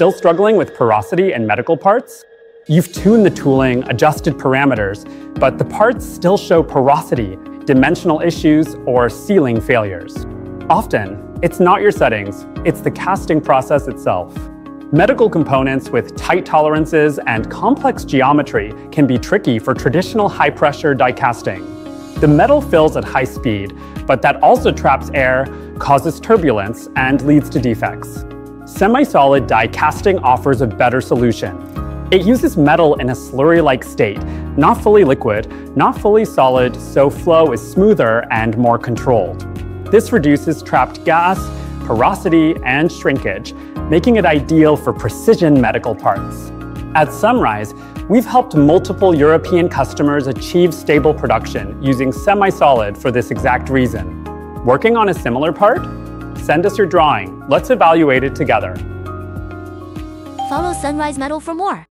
Still struggling with porosity in medical parts? You've tuned the tooling, adjusted parameters, but the parts still show porosity, dimensional issues, or sealing failures. Often, it's not your settings, it's the casting process itself. Medical components with tight tolerances and complex geometry can be tricky for traditional high-pressure die casting. The metal fills at high speed, but that also traps air, causes turbulence, and leads to defects. Semi-solid die casting offers a better solution. It uses metal in a slurry-like state, not fully liquid, not fully solid, so flow is smoother and more controlled. This reduces trapped gas, porosity, and shrinkage, making it ideal for precision medical parts. At Sunrise, we've helped multiple European customers achieve stable production using semi-solid for this exact reason. Working on a similar part? Send us your drawing. Let's evaluate it together. Follow Sunrise Metal for more.